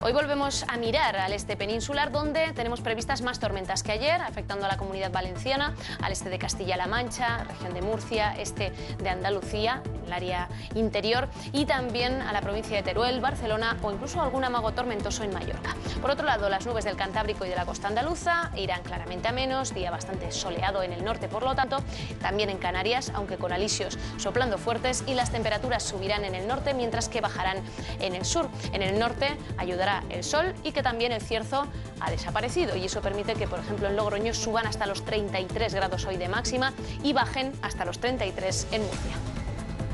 Hoy volvemos a mirar al este peninsular donde tenemos previstas más tormentas que ayer, afectando a la comunidad valenciana, al este de Castilla-La Mancha, región de Murcia, este de Andalucía, el área interior, y también a la provincia de Teruel, Barcelona o incluso algún amago tormentoso en Mallorca. Por otro lado, las nubes del Cantábrico y de la costa andaluza irán claramente a menos, día bastante soleado en el norte, por lo tanto, también en Canarias, aunque con alisios soplando fuertes, y las temperaturas subirán en el norte, mientras que bajarán en el sur. En el norte ayudará el sol y que también el cierzo ha desaparecido y eso permite que, por ejemplo, en Logroño suban hasta los 33 grados hoy de máxima y bajen hasta los 33 en Murcia.